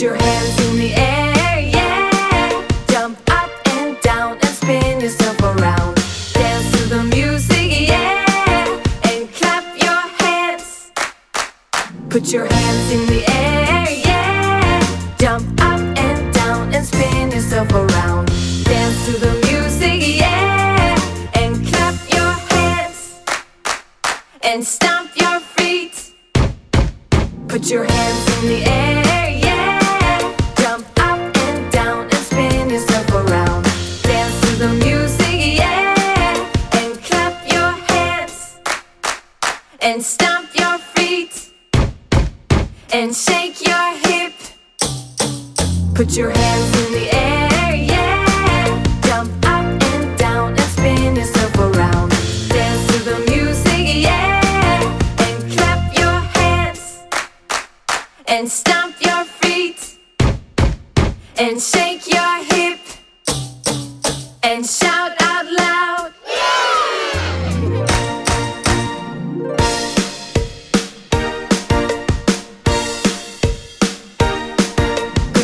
Put your hands in the air, yeah. Jump up and down and spin yourself around. Dance to the music, yeah. And clap your hands. Put your hands in the air, yeah. Jump up and down and spin yourself around. Dance to the music, yeah. And clap your hands. And stomp your feet. Put your hands in the air, And stomp your feet. And shake your hip. Put your hands in the air, yeah. Jump up and down and spin yourself around. Dance to the music, yeah. And clap your hands. And stomp your feet. And shake your hip. And shout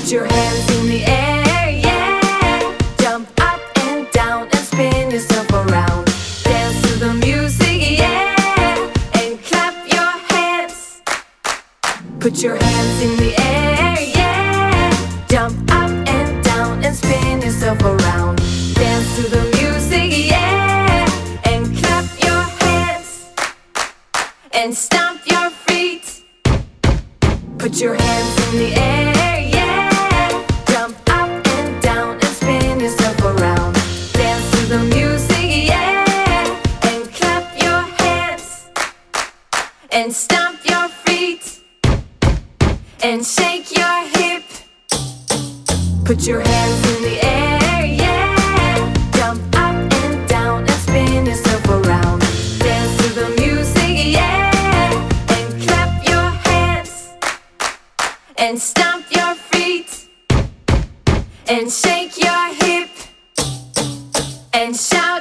Put your hands in the air, yeah. Jump up and down and spin yourself around. Dance to the music, yeah. And clap your hands. Put your hands in the air, yeah. Jump up and down and spin yourself around. Dance to the music, yeah. And clap your hands. And stomp your feet. Put your hands in the air, And stomp your feet. And shake your hip. Put your hands in the air, yeah. Jump up and down and spin yourself around. Dance to the music, yeah. And clap your hands. And stomp your feet. And shake your hip. And shout